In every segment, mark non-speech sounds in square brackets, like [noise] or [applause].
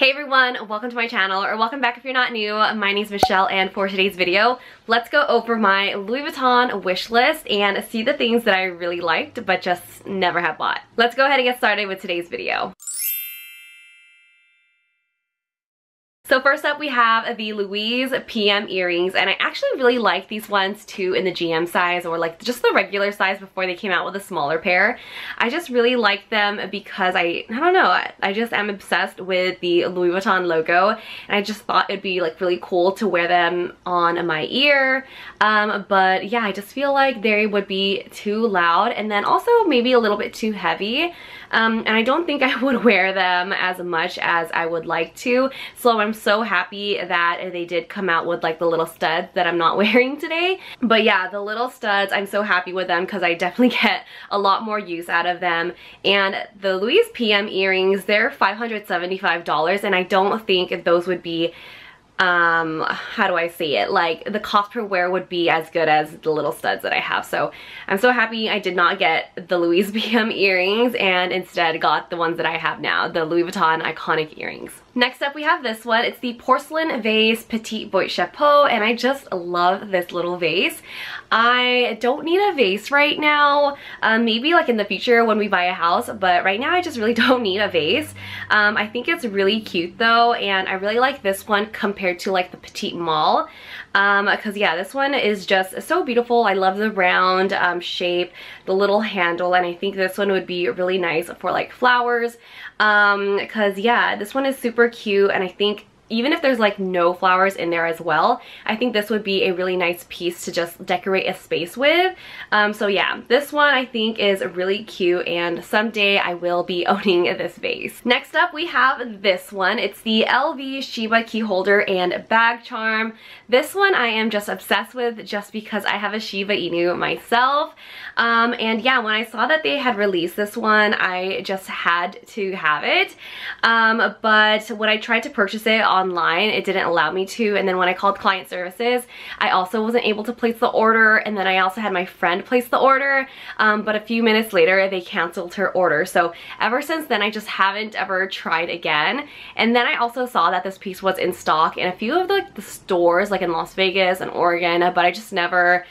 Hey everyone, welcome to my channel, or welcome back if you're not new. My name is Michelle, and for today's video, let's go over my Louis Vuitton wish list and see the things that I really liked, but just never have bought. Let's go ahead and get started with today's video. So first up we have the Louise PM earrings and I actually really like these ones too in the GM size or like just the regular size before they came out with a smaller pair. I just really like them because I, I don't know, I, just am obsessed with the Louis Vuitton logo and I just thought it'd be like really cool to wear them on my ear. Um, but yeah, I just feel like they would be too loud and then also maybe a little bit too heavy. Um, and I don't think I [laughs] would wear them as much as I would like to. So I'm so happy that they did come out with like the little studs that I'm not [laughs] wearing today. But yeah, the little studs, I'm so happy with them because I definitely [laughs] get a lot more use out of them. And the Louise PM earrings, they're $575 and I don't think those would be um, how do I say it? Like the cost per wear would be as good as the little studs that I have. So I'm so happy I did not get the Louise [laughs] PM earrings and instead got the ones that I have now, the Louis Vuitton iconic earrings. Next up we have this one. It's the Porcelain Vase Petite Boîte Chapeau and I just love this little vase. I don't need a vase right now. Um, maybe like in the future when we buy a house, but right now I just really [laughs] don't need a vase. Um, I think it's really cute though and I really like this one compared to like the Petite Malle because um, yeah this one is just so beautiful I love the round um, shape the little handle and I think this one would be really nice for like flowers because um, yeah this one is super cute and I think even if there's like no flowers in there as well, I think this would be a really nice piece to just decorate a space with. Um, so yeah, this one I think is really cute and someday I will be [laughs] owning this vase. Next up we have this one. It's the LV Shiba key holder and bag charm. This one I am just obsessed with just because I have a Shiba Inu myself. Um, and yeah, when I saw that they had released this one, I just had to have it. Um, but when I tried to purchase it online. It didn't allow me to. And then when I called client services, I also wasn't able to place the order. And then I also had my friend place the order. Um, but a few minutes later, they canceled her order. So ever since then, I just haven't ever tried again. And then I also saw that this piece was in stock in a few of the, the stores, like in Las Vegas and Oregon, but I just never,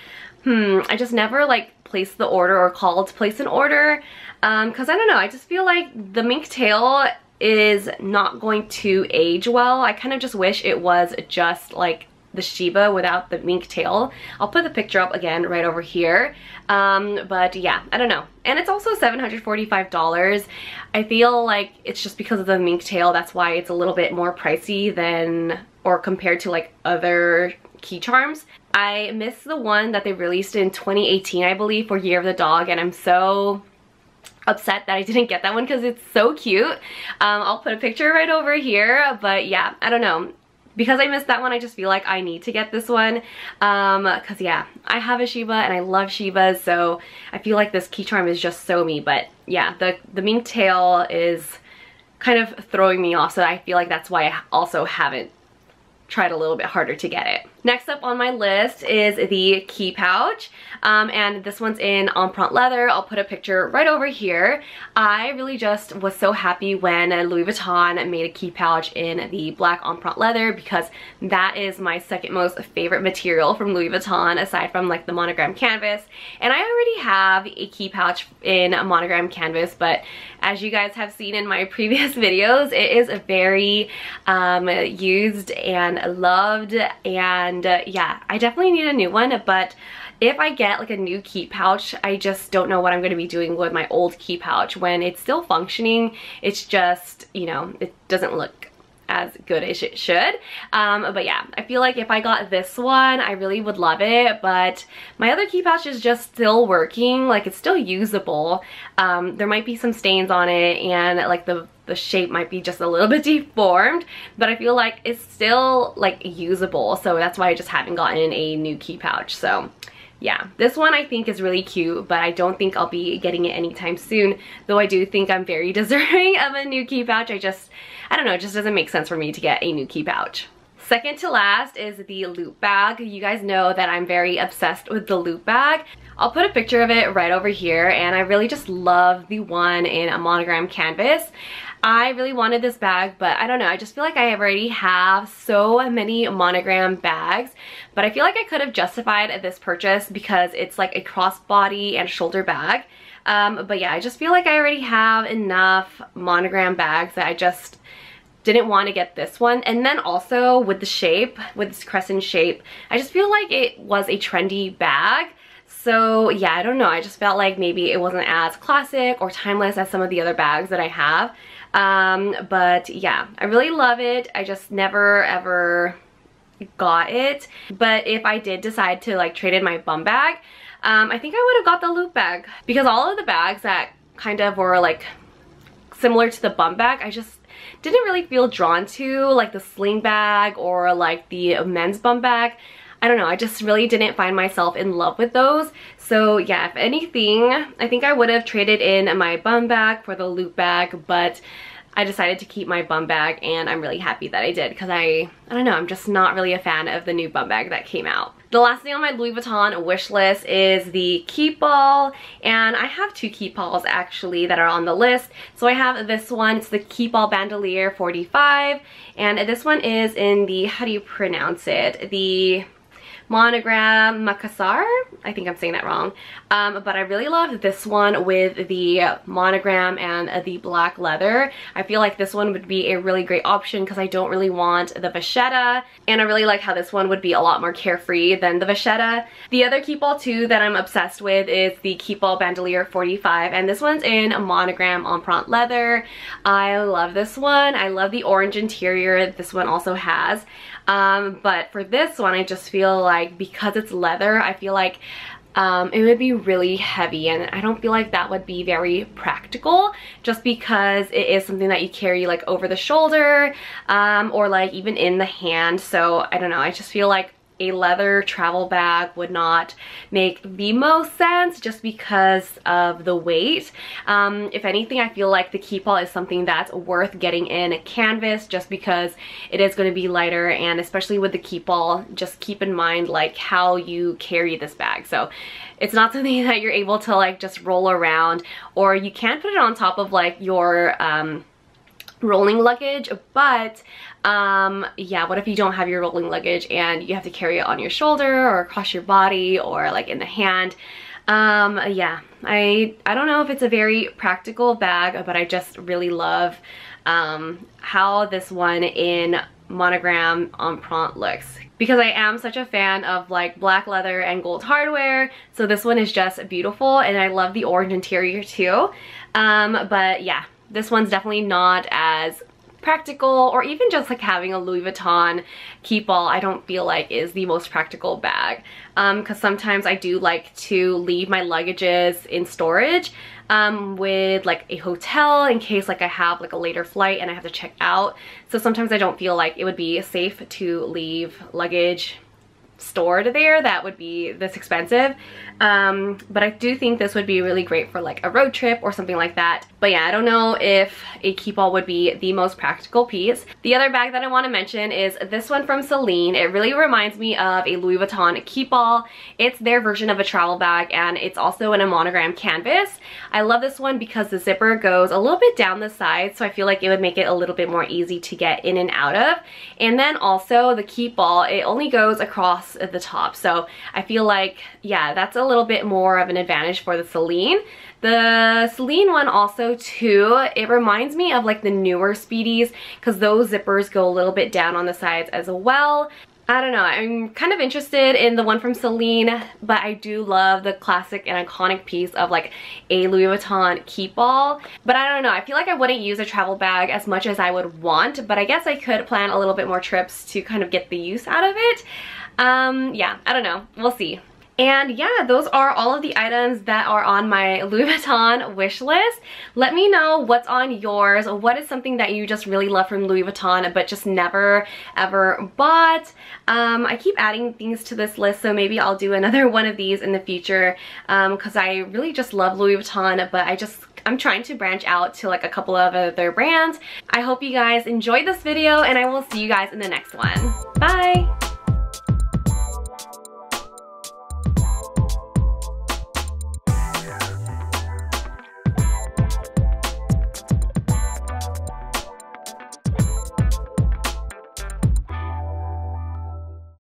hmm, I just never like placed the order or called to place an order. Um, cause I don't know, I just feel like the mink tail is not going to age well. I kind of just wish it was just like the Shiba without the mink tail. I'll put the picture up again right over here. Um, but yeah, I don't know. And it's also $745. I feel like it's just because of the mink tail. That's why it's a little bit more pricey than or compared to like other key charms. I miss the one that they released in 2018, I believe, for Year of the Dog, and I'm so upset that I didn't get that one because it's so cute. Um, I'll put a picture right over here, but yeah, I don't know. Because I missed that one, I just feel like I need to get this one. Um, cause yeah, I have a Shiba and I love Shibas, so I feel like this key charm is just so me. But yeah, the, the mink tail is kind of throwing me off, so I feel like that's why I also haven't tried a little bit harder to get it. Next up on my list is the key pouch, um, and this one's in Empreinte leather. I'll put a picture right over here. I really just was so happy when Louis Vuitton made a key pouch in the black Empreinte leather because that is my second most favorite material from Louis Vuitton aside from like the monogram canvas. And I already have a key pouch in a monogram canvas, but as you guys have seen in my [laughs] previous videos, it is very um, used and loved and and uh, yeah, I definitely need a new one, but if I get like a new key pouch, I just don't know what I'm going to be doing with my old key pouch. When it's still functioning, it's just, you know, it doesn't look as good as it should. Um, but yeah, I feel like if I got this one, I really would love it. But my other key pouch is just still working. Like it's still usable. Um, there might be some stains on it and like the the shape might be just a little bit deformed, but I feel like it's still like usable. So that's why I just haven't gotten a new key pouch. So yeah, this one I think is really cute, but I don't think I'll be getting it anytime soon, though I do think I'm very [laughs] deserving of a new key pouch. I just, I don't know, it just doesn't make sense for me to get a new key pouch. Second to last is the loop bag. You guys know that I'm very obsessed with the loop bag. I'll put a picture of it right over here and I really just love the one in a monogram canvas. I really wanted this bag, but I don't know. I just feel like I already have so many monogram bags, but I feel like I could have justified this purchase because it's like a crossbody and shoulder bag. Um, but yeah, I just feel like I already have enough monogram bags that I just didn't want to get this one. And then also with the shape, with this crescent shape, I just feel like it was a trendy bag. So yeah, I don't know. I just felt like maybe it wasn't as classic or timeless as some of the other bags that I have. Um, but yeah, I really love it. I just never ever got it. But if I did decide to like trade in my bum bag, um, I think I would have got the loop bag because all of the bags that kind of were like similar to the bum bag, I just didn't really feel drawn to like the sling bag or like the men's bum bag. I don't know, I just really didn't find myself in love with those. So yeah, if anything, I think I would have traded in my bum bag for the loop bag, but I decided to keep my bum bag and I'm really happy that I did because I, I don't know, I'm just not really a fan of the new bum bag that came out. The last thing on my Louis Vuitton wish list is the Keepall and I have two Keepalls actually that are on the list. So I have this one, it's the Keepall Bandoulière 45 and this one is in the, how do you pronounce it? The monogram Macassar. I think I'm saying that wrong. Um, but I really love this one with the monogram and the black leather. I feel like this one would be a really great option because I don't really want the vachetta. And I really like how this one would be a lot more carefree than the vachetta. The other Keepall too that I'm obsessed with is the Keepall Bandoulière 45. And this one's in monogram empreinte leather. I love this one. I love the orange interior this one also has. Um, but for this one, I just feel like because it's leather, I feel like um, it would be really heavy and I don't feel like that would be very practical just because it is something that you carry like over the shoulder um, or like even in the hand. So I don't know, I just feel like a leather travel bag would not make the most sense just because of the weight. Um, if anything, I feel like the Keepall is something that's worth getting in a canvas just because it is going to be lighter and especially with the Keepall, just keep in mind like how you carry this bag. So it's not [laughs] something that you're able to like just roll around or you can put it on top of like your um, rolling luggage but um yeah what if you don't have your rolling luggage and you have to carry it on your shoulder or across your body or like in the hand? Um yeah i i don't know if it's a very practical bag but i just really love um how this one in monogram empreinte looks. Because I am such a fan of like black leather and gold hardware so this one is just beautiful and I love the orange interior too. Um but yeah this one's definitely not as practical or even just like having a Louis Vuitton Keepall I don't feel like is the most practical bag. Because um, sometimes I do like to leave my luggages in storage um, with like a hotel in case like I have like a later flight and I have to check out. So sometimes I don't feel like it would be safe to leave luggage stored there. That would be this expensive. Um, but I do think this would be really great for like a road trip or something like that but yeah I don't know if a Keepall would be the most practical piece. The other bag that I want to mention is this one from Celine. It really reminds me of a Louis Vuitton Keepall it's their version of a travel bag and it's also in a monogram canvas. I love this one because the zipper goes a little bit down the side so I feel like it would make it a little bit more easy to get in and out of. And then also the Keepall it only goes across the top. So I feel like, yeah, that's a little bit more of an advantage for the Celine. The Celine one also too, it reminds me of like the newer Speedies because those zippers go a little bit down on the sides as well. I don't know, I'm kind of interested in the one from Celine, but I do love the classic and iconic piece of like a Louis Vuitton Keepall. But I don't know, I feel like I wouldn't use a travel bag as much as I would want, but I guess I could plan a little bit more trips to kind of get the use out of it. Um, yeah, I don't know. We'll see. And yeah, those are all of the items that are on my Louis Vuitton wish list. Let me know what's on yours. What is something that you just really love from Louis Vuitton but just never ever bought? Um, I keep adding things to this list so maybe I'll do [laughs] another one of these in the future because um, I really just love Louis Vuitton but I just I'm trying to branch out to like a couple of other brands. I hope you guys enjoyed this video and I will see you guys in the next one. Bye!